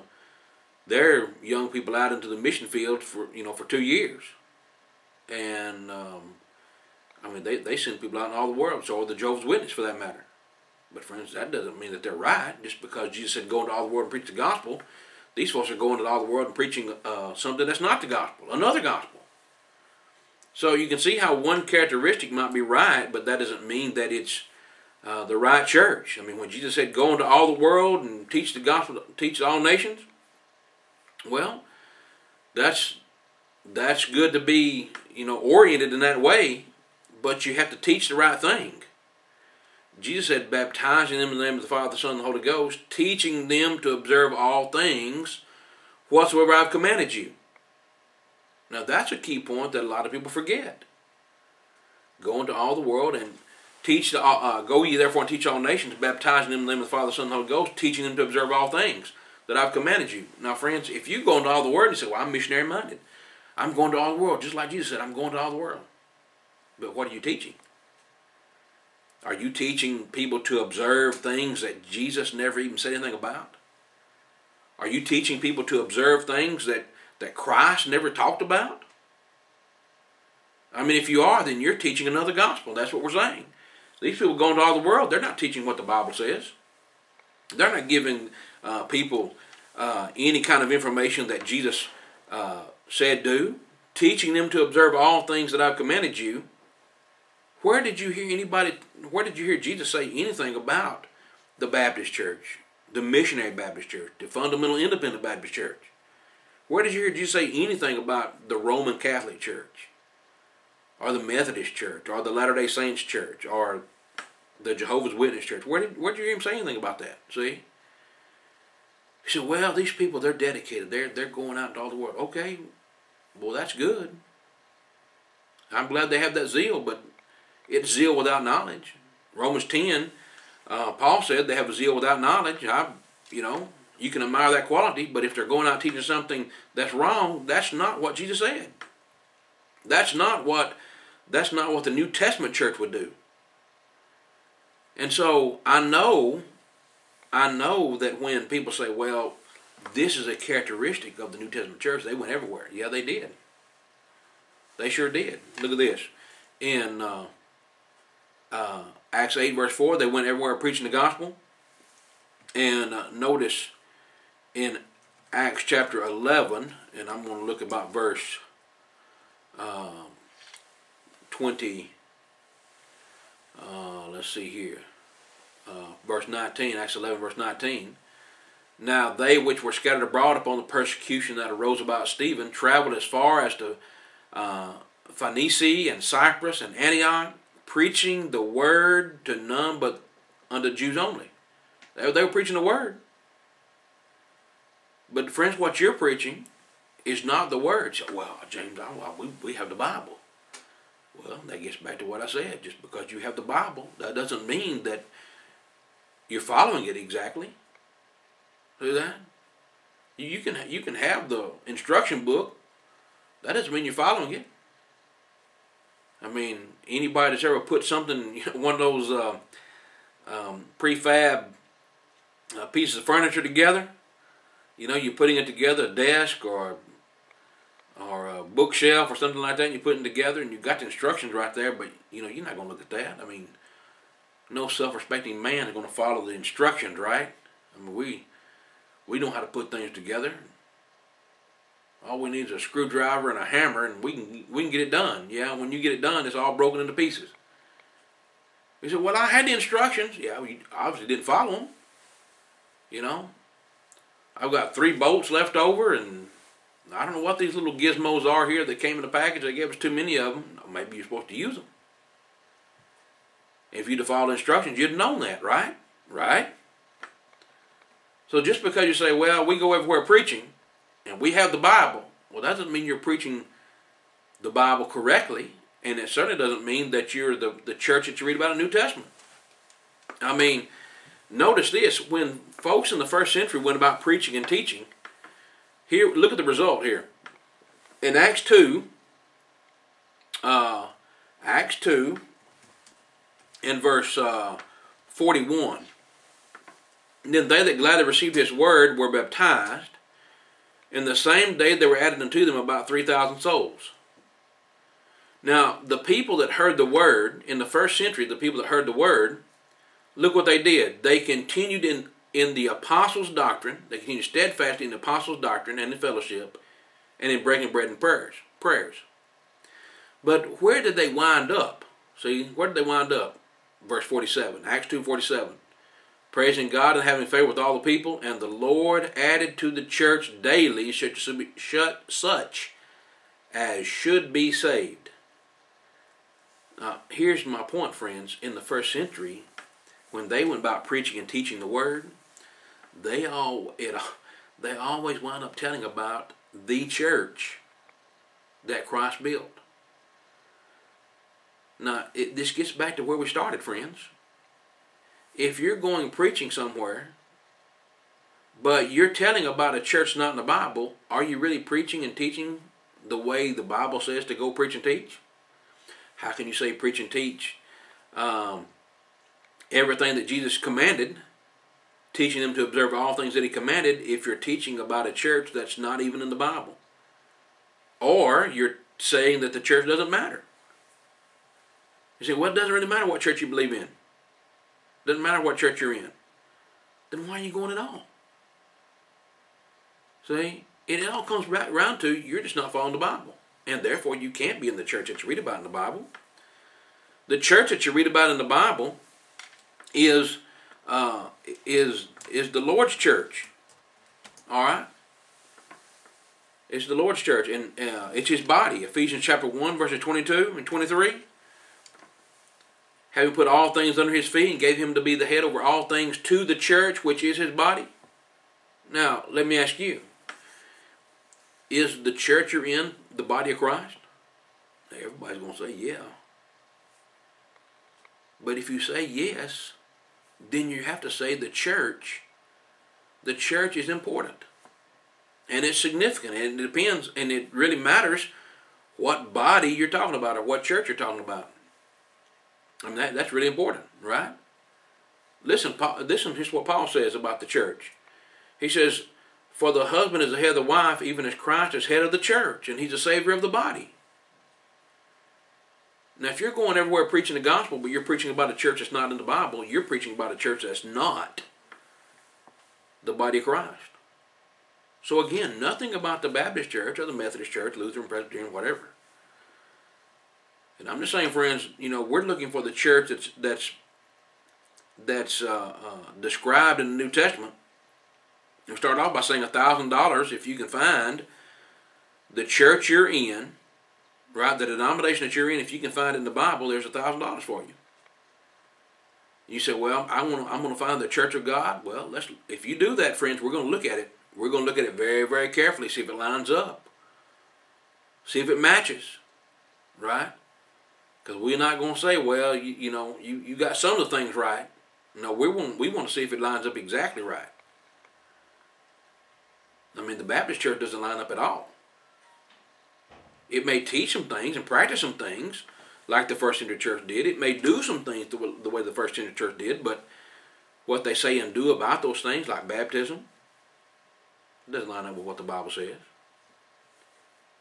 their young people out into the mission field for you know for two years, and um, I mean, they, they send people out in all the world, so the Jehovah's Witness for that matter. But friends, that doesn't mean that they're right. Just because Jesus said go into all the world and preach the gospel, these folks are going to all the world and preaching uh, something that's not the gospel, another gospel. So you can see how one characteristic might be right, but that doesn't mean that it's uh, the right church. I mean, when Jesus said go into all the world and teach the gospel, teach all nations, well, that's that's good to be you know oriented in that way but you have to teach the right thing. Jesus said, baptizing them in the name of the Father, the Son, and the Holy Ghost, teaching them to observe all things whatsoever I've commanded you. Now that's a key point that a lot of people forget. Go into all the world and teach the, uh, uh, go ye therefore and teach all nations, baptizing them in the name of the Father, the Son, and the Holy Ghost, teaching them to observe all things that I've commanded you. Now, friends, if you go into all the world and say, Well, I'm missionary minded. I'm going to all the world, just like Jesus said, I'm going to all the world. But what are you teaching? Are you teaching people to observe things that Jesus never even said anything about? Are you teaching people to observe things that, that Christ never talked about? I mean, if you are, then you're teaching another gospel. That's what we're saying. These people going to all the world, they're not teaching what the Bible says. They're not giving uh, people uh, any kind of information that Jesus uh, said do. Teaching them to observe all things that I've commanded you. Where did you hear anybody, where did you hear Jesus say anything about the Baptist church, the missionary Baptist church, the fundamental independent Baptist church? Where did you hear Jesus say anything about the Roman Catholic Church, or the Methodist Church, or the Latter day Saints Church, or the Jehovah's Witness Church? Where did, where did you hear him say anything about that? See? He said, well, these people, they're dedicated. They're, they're going out into all the world. Okay, well, that's good. I'm glad they have that zeal, but it's zeal without knowledge. Romans 10, uh, Paul said they have a zeal without knowledge. I, you know, you can admire that quality, but if they're going out teaching something that's wrong, that's not what Jesus said. That's not what that's not what the New Testament church would do. And so I know I know that when people say, well, this is a characteristic of the New Testament church, they went everywhere. Yeah, they did. They sure did. Look at this. In uh, uh, Acts 8, verse 4, they went everywhere preaching the gospel. And uh, notice in Acts chapter 11, and I'm going to look about verse um, 20, uh, let's see here, uh, verse 19, Acts 11, verse 19. Now they which were scattered abroad upon the persecution that arose about Stephen traveled as far as to uh, Phoenicia and Cyprus and Antioch, preaching the word to none but unto Jews only. They, they were preaching the word. But friends, what you're preaching is not the word. So, well, James, well, we, we have the Bible. Well, that gets back to what I said. Just because you have the Bible, that doesn't mean that you're following it exactly. See that? You can you can have the instruction book. That doesn't mean you're following it. I mean, anybody that's ever put something, one of those uh, um, prefab uh, pieces of furniture together, you know, you're putting it together, a desk or or a bookshelf or something like that, and you're putting it together, and you've got the instructions right there, but you know, you're not going to look at that. I mean, no self-respecting man is going to follow the instructions, right? I mean, we we know how to put things together. All we need is a screwdriver and a hammer, and we can we can get it done. Yeah, when you get it done, it's all broken into pieces. He said, "Well, I had the instructions. Yeah, we obviously didn't follow them. You know, I've got three bolts left over, and I don't know what these little gizmos are here that came in the package. They gave us too many of them. Maybe you're supposed to use them. If you'd have followed instructions, you'd have known that, right? Right? So just because you say, well, we go everywhere preaching and we have the Bible, well, that doesn't mean you're preaching the Bible correctly. And it certainly doesn't mean that you're the, the church that you read about in the New Testament. I mean, notice this when folks in the first century went about preaching and teaching, here, look at the result here. In Acts 2, uh, Acts 2, in verse uh, 41. Then they that gladly received his word were baptized. In the same day there were added unto them about 3,000 souls. Now, the people that heard the word, in the first century, the people that heard the word, look what they did. They continued in, in the apostles' doctrine, they continued steadfast in the apostles' doctrine and in fellowship, and in breaking bread and prayers. prayers. But where did they wind up? See, where did they wind up? verse 47, Acts 2 47. Praising God and having favor with all the people, and the Lord added to the church daily such as should be saved. Now, here's my point, friends. In the first century, when they went about preaching and teaching the word, they all it they always wound up telling about the church that Christ built. Now, it, this gets back to where we started, friends. If you're going preaching somewhere, but you're telling about a church not in the Bible, are you really preaching and teaching the way the Bible says to go preach and teach? How can you say preach and teach um, everything that Jesus commanded, teaching them to observe all things that He commanded, if you're teaching about a church that's not even in the Bible? Or you're saying that the church doesn't matter. You say, well, it doesn't really matter what church you believe in. Doesn't matter what church you're in. Then why are you going at all? See, it all comes back around to you're just not following the Bible. And therefore you can't be in the church that you read about in the Bible. The church that you read about in the Bible is uh, is is the Lord's church. All right, it's the Lord's church, and uh, it's His body. Ephesians chapter one, verses twenty-two and twenty-three having put all things under his feet and gave him to be the head over all things to the church, which is his body. Now, let me ask you is the church you're in the body of Christ? Everybody's going to say, yeah. But if you say yes, then you have to say the church, the church is important. And it's significant. And it depends, and it really matters what body you're talking about or what church you're talking about. I mean, that, that's really important, right? Listen, Paul, listen, what Paul says about the church. He says, For the husband is the head of the wife, even as Christ is head of the church, and he's the Savior of the body. Now, if you're going everywhere preaching the gospel, but you're preaching about a church that's not in the Bible, you're preaching about a church that's not the body of Christ. So again, nothing about the Baptist church or the Methodist church, Lutheran, Presbyterian, whatever. And I'm just saying, friends, you know, we're looking for the church that's that's that's uh, uh, described in the New Testament. We start off by saying a thousand dollars if you can find the church you're in right? The denomination that you're in, if you can find it in the Bible, there's a thousand dollars for you. You say, well, I want I'm going to find the Church of God. Well, let's. If you do that, friends, we're going to look at it. We're going to look at it very, very carefully, see if it lines up, see if it matches, right? Because we're not going to say, well, you, you know, you, you got some of the things right. No, we want we want to see if it lines up exactly right. I mean, the Baptist church doesn't line up at all. It may teach some things and practice some things like the First Century Church did. It may do some things the way the First Century Church did, but what they say and do about those things, like baptism, doesn't line up with what the Bible says.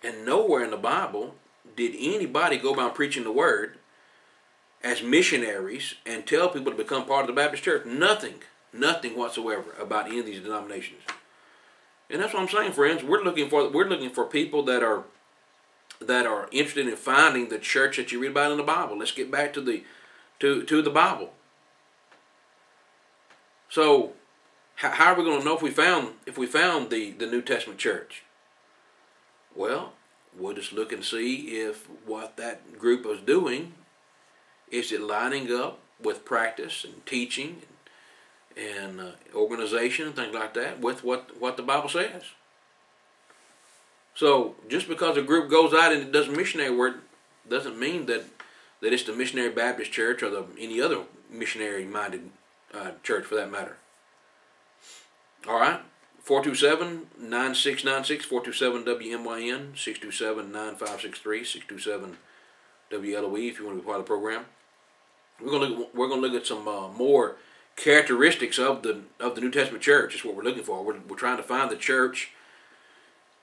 And nowhere in the Bible did anybody go about preaching the word as missionaries and tell people to become part of the Baptist church. Nothing, nothing whatsoever about any of these denominations. And that's what I'm saying, friends. We're looking for we're looking for people that are that are interested in finding the church that you read about in the Bible. Let's get back to the to to the Bible. So, how are we going to know if we found if we found the the New Testament church? Well, we'll just look and see if what that group is doing is it lining up with practice and teaching and, uh, organization and things like that with what what the Bible says. So just because a group goes out and it does missionary work doesn't mean that that it's the missionary Baptist church or the any other missionary minded uh, church for that matter. All right. 427-9696, 427-WMYN, 627-9563, 627-WLOE if you want to be part of the program. We're going to look, we're going to look at some uh, more characteristics of the of the New Testament church. Is what we're looking for. We're, we're trying to find the church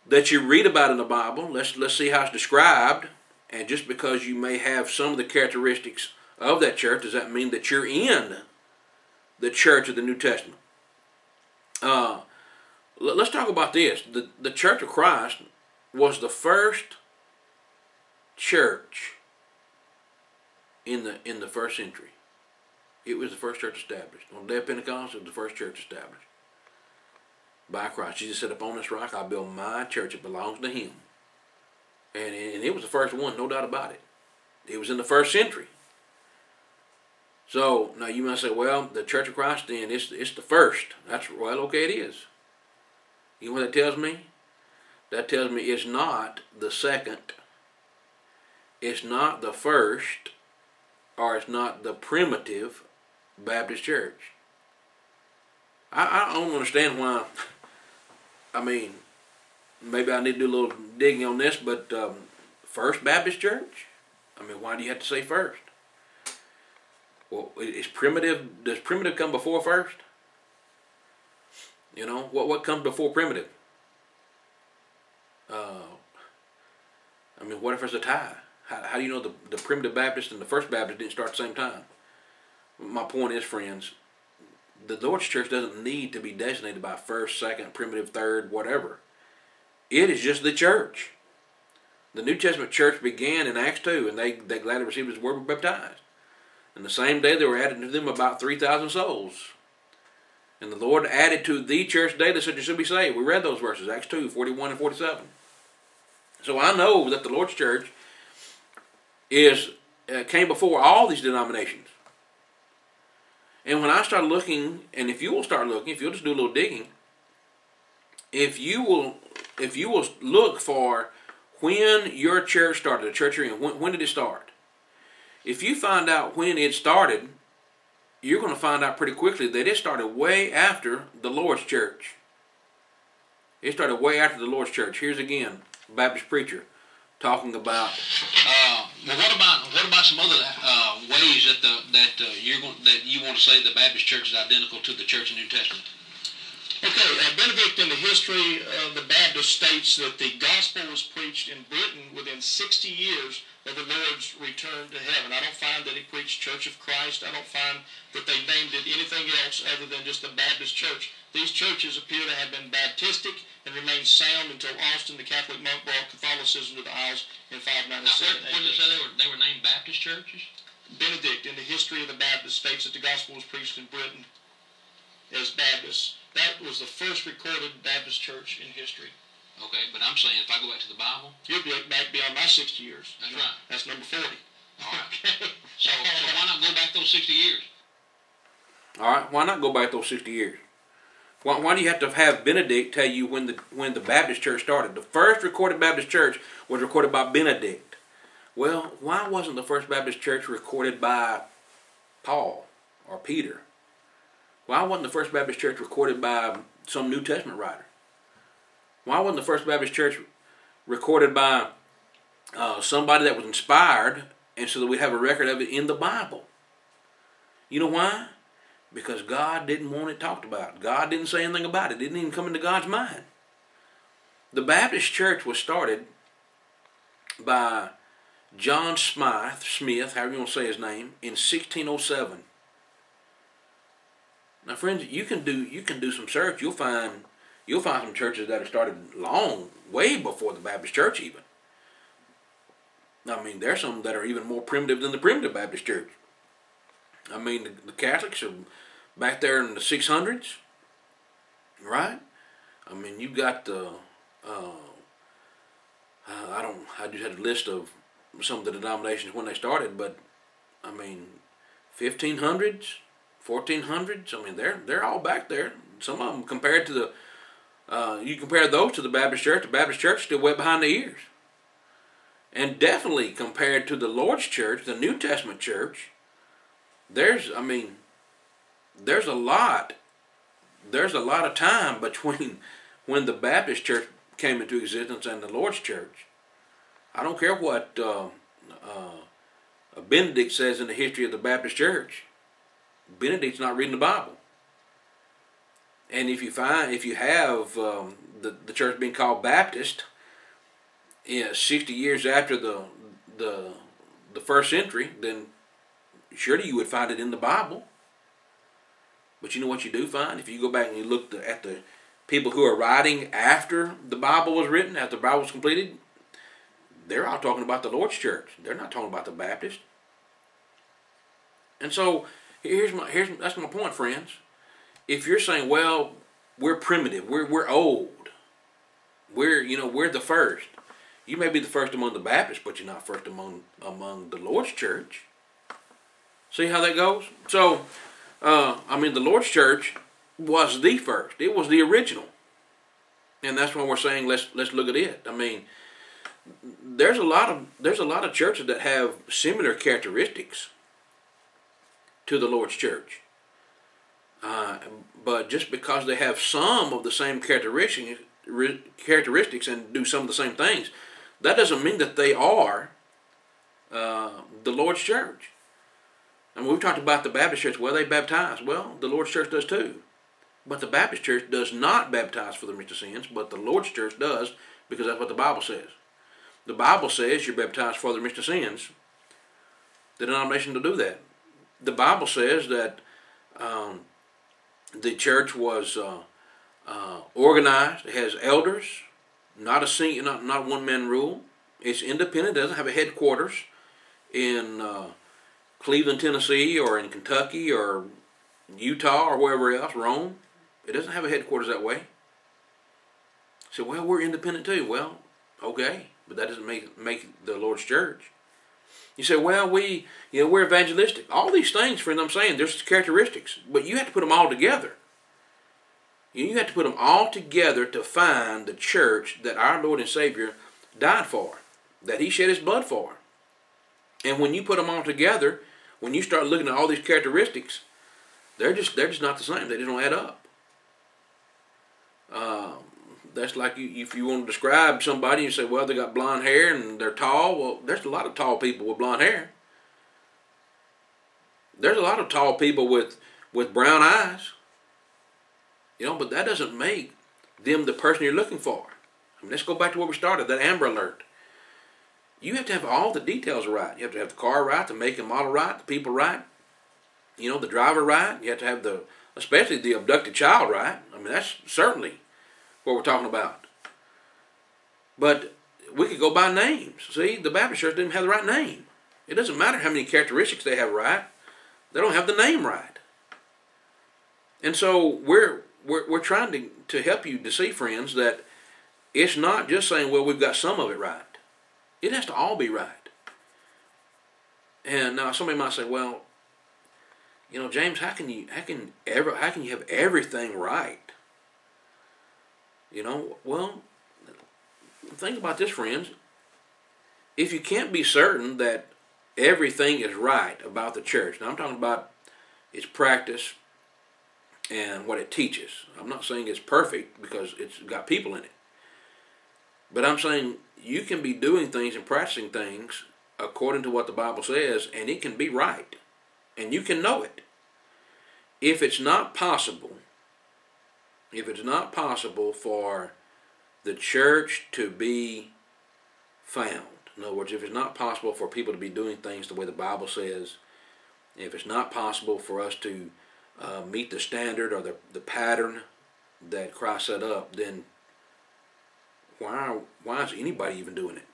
that you read about in the Bible. Let's let's see how it's described. And just because you may have some of the characteristics of that church, does that mean that you're in the church of the New Testament? Uh, let's talk about this. The, the Church of Christ was the first church in the in the first century. It was the first church established. On the day of Pentecost, it was the first church established by Christ. Jesus said, Upon this rock I build my church. It belongs to him. And, and it was the first one, no doubt about it. It was in the first century. So now you might say, well, the Church of Christ then it's it's the first. That's well, okay, it is. You know what that tells me? That tells me it's not the second. It's not the first, or it's not the primitive Baptist church. I, I don't understand why I mean, maybe I need to do a little digging on this, but um, First Baptist Church? I mean, why do you have to say first? Well, is primitive, does primitive come before first? You know, what, what comes before primitive? Uh, I mean, what if it's a tie? How, how do you know the, the primitive Baptist and the first Baptist didn't start at the same time? My point is, friends, the Lord's church doesn't need to be designated by first, second, primitive, third, whatever. It is just the church. The New Testament church began in Acts 2, and they, they gladly received his word were baptized. And the same day, they were added to them about 3,000 souls. And the Lord added to the church daily such as should be saved. We read those verses, Acts 2, 41 and 47. So I know that the Lord's church is uh, came before all these denominations. And when I start looking, and if you will start looking, if you'll just do a little digging, if you will, if you will look for when your church started, the church you're in, when, when did it start? If you find out when it started, you're going to find out pretty quickly that it started way after the Lord's church. It started way after the Lord's church. Here's again, Baptist preacher talking about. Uh, well, what about what about some other uh, ways that the that uh, you're going, that you want to say the Baptist church is identical to the church in the New Testament? Okay, uh, Benedict in the history of the Baptist states that the gospel was preached in Britain within 60 years the Lord's return to heaven. I don't find that he preached Church of Christ. I don't find that they named it anything else other than just the Baptist Church. These churches appear to have been Baptistic and remained sound until Austin, the Catholic monk, brought Catholicism to the Isles in 597 Now, what, what did it say they were they were named Baptist churches? Benedict in the history of the Baptist states that the gospel was preached in Britain as Baptists. That was the first recorded Baptist church in history. Okay, but I'm saying if I go back to the Bible, You'll be back beyond my 60 years. That's right. That's number 40. all right. Okay. So, so why not go back those 60 years? All right, why not go back those 60 years? Why, why do you have to have Benedict tell you when the when the Baptist church started? The first recorded Baptist church was recorded by Benedict. Well, why wasn't the first Baptist church recorded by Paul or Peter? Why wasn't the first Baptist church recorded by some New Testament writer? Why wasn't the first Baptist church recorded by uh, somebody that was inspired and so that we'd have a record of it in the Bible? You know why? Because God didn't want it talked about. God didn't say anything about it. It didn't even come into God's mind. The Baptist church was started by John Smythe, Smith, however you want to say his name, in 1607. Now, friends, you can do you can do some search. You'll find you'll find some churches that have started long, way before the Baptist church even. I mean, there's some that are even more primitive than the primitive Baptist church. I mean, the, the Catholics are back there in the 600s, right? I mean, you got the, uh, uh, I don't, I just had a list of some of the denominations when they started, but I mean, 1500s, 1400s. I mean, they're they're all back there. Some of them compared to the, uh, you compare those to the Baptist church. The Baptist church still way behind the ears, and definitely compared to the Lord's church, the New Testament church there's I mean there's a lot there's a lot of time between when the Baptist church came into existence and the Lord's church. I don't care what uh, uh, Benedict says in the history of the Baptist church. Benedict's not reading the Bible. And if you find if you have um, the the church being called Baptist, yeah, sixty years after the the the first century, then surely you would find it in the Bible. But you know what you do find? If you go back and you look the, at the people who are writing after the Bible was written, after the Bible was completed, they're all talking about the Lord's church. They're not talking about the Baptist. And so here's my here's that's my point, friends. If you're saying, well, we're primitive, we're we're old, we're you know we're the first. You may be the first among the Baptists, but you're not first among among the Lord's church. See how that goes? So, uh, I mean, the Lord's church was the first. It was the original, and that's why we're saying let's let's look at it. I mean, there's a lot of there's a lot of churches that have similar characteristics to the Lord's church, uh, but just because they have some of the same characteristics characteristics and do some of the same things, that doesn't mean that they are uh, the Lord's church. And we've talked about the Baptist church. Well, they baptize. Well, the Lord's church does too. But the Baptist church does not baptize for the remission of sins, but the Lord's church does because that's what the Bible says. The Bible says you're baptized for the remission of sins. The denomination to do that. The Bible says that um, the church was uh, uh, organized. It has elders, not a single, not not one man rule. It's independent. It doesn't have a headquarters in uh, Cleveland, Tennessee, or in Kentucky, or Utah, or wherever else, Rome. It doesn't have a headquarters that way. So, well, we're independent too. Well, okay, but that doesn't make make the Lord's church. You say, well, we, you know, we're evangelistic. All these things, friend, I'm saying, there's characteristics, but you have to put them all together. You have to put them all together to find the church that our Lord and Savior died for, that he shed his blood for. And when you put them all together, when you start looking at all these characteristics, they're just they're just not the same. They don't add up. Um, that's like you, if you want to describe somebody, you say, well, they got blonde hair and they're tall. Well, there's a lot of tall people with blonde hair. There's a lot of tall people with with brown eyes. You know, but that doesn't make them the person you're looking for. I mean, let's go back to where we started, that Amber Alert. You have to have all the details right. You have to have the car right, the make and model right, the people right, you know, the driver right. You have to have the, especially the abducted child right. I mean, that's certainly what we're talking about. But we could go by names. See, the Baptist church didn't have the right name. It doesn't matter how many characteristics they have right. They don't have the name right. And so we're we're, we're trying to, to help you to see, friends, that it's not just saying, well, we've got some of it right. It has to all be right. And now somebody might say, well, you know, James, how can you how can ever how can you have everything right? You know, well, think about this, friends. If you can't be certain that everything is right about the church, now I'm talking about its practice and what it teaches. I'm not saying it's perfect because it's got people in it. But I'm saying you can be doing things and practicing things according to what the Bible says, and it can be right. And you can know it. If it's not possible, if it's not possible for the church to be found, in other words, if it's not possible for people to be doing things the way the Bible says, if it's not possible for us to uh, meet the standard or the, the pattern that Christ set up, then why why is anybody even doing it?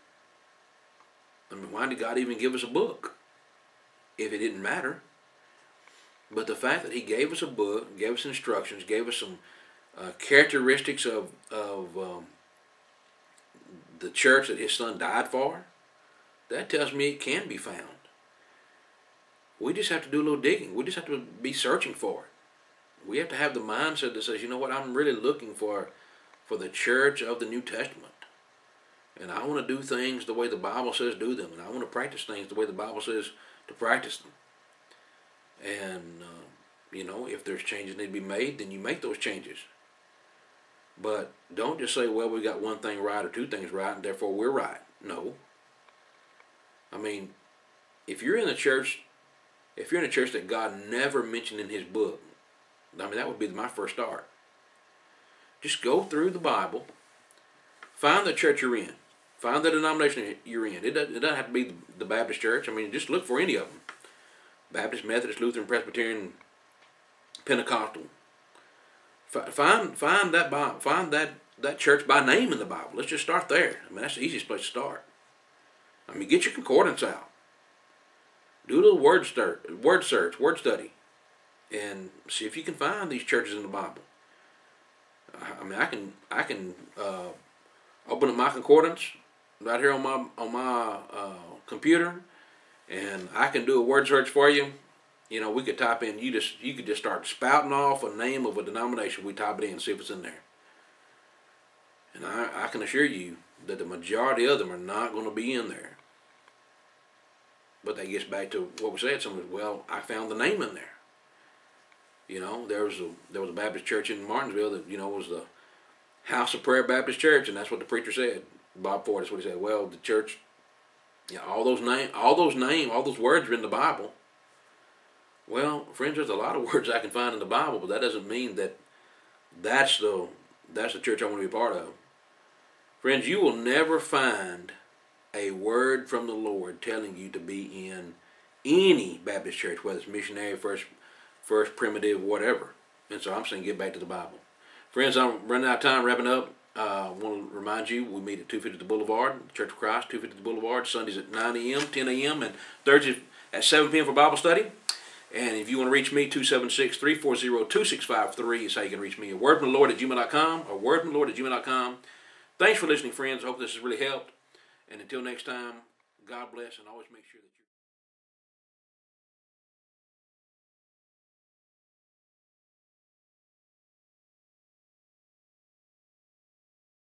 I mean, why did God even give us a book if it didn't matter? But the fact that He gave us a book, gave us instructions, gave us some uh, characteristics of of um, the church that His Son died for, that tells me it can be found. We just have to do a little digging. We just have to be searching for it. We have to have the mindset that says, you know what, I'm really looking for for the church of the New Testament. And I want to do things the way the Bible says do them. And I want to practice things the way the Bible says to practice them. And, uh, you know, if there's changes need to be made, then you make those changes. But don't just say, well, we got one thing right or two things right, and therefore we're right. No. I mean, if you're in a church, if you're in a church that God never mentioned in his book, I mean, that would be my first start. Just go through the Bible, find the church you're in, find the denomination you're in. It doesn't, it doesn't have to be the Baptist church. I mean, just look for any of them Baptist, Methodist, Lutheran, Presbyterian, Pentecostal. Find find that Bible, find that that church by name in the Bible. Let's just start there. I mean, that's the easiest place to start. I mean, get your concordance out. Do a little word search, word search, word study, and see if you can find these churches in the Bible. I mean, I can I can uh, open up my concordance right here on my on my uh, computer, and I can do a word search for you. You know, we could type in you just you could just start spouting off a name of a denomination. We type it in see if it's in there. And I, I can assure you that the majority of them are not going to be in there. But that gets back to what we said. Someone, well, I found the name in there. You know, there was a there was a Baptist church in Martinsville that you know was the House of Prayer Baptist Church, and that's what the preacher said. Bob Ford. That's what he said. Well, the church, yeah, all those name, all those name, all those words are in the Bible. Well, friends, there's a lot of words I can find in the Bible, but that doesn't mean that that's the that's the church I want to be a part of. Friends, you will never find a word from the Lord telling you to be in any Baptist church, whether it's missionary, first first primitive, whatever. And so I'm saying get back to the Bible. Friends, I'm running out of time, wrapping up. I uh, want to remind you, we meet at 250 the Boulevard, Church of Christ, 250 the Boulevard, Sundays at 9 a.m., 10 a.m., and Thursdays at 7 p.m. for Bible study. And if you want to reach me, 276-340-2653 is how you can reach me. A word from the Lord at gmail.com or Lord at gmail.com. Thanks for listening, friends. I hope this has really helped. And until next time, God bless, and always make sure that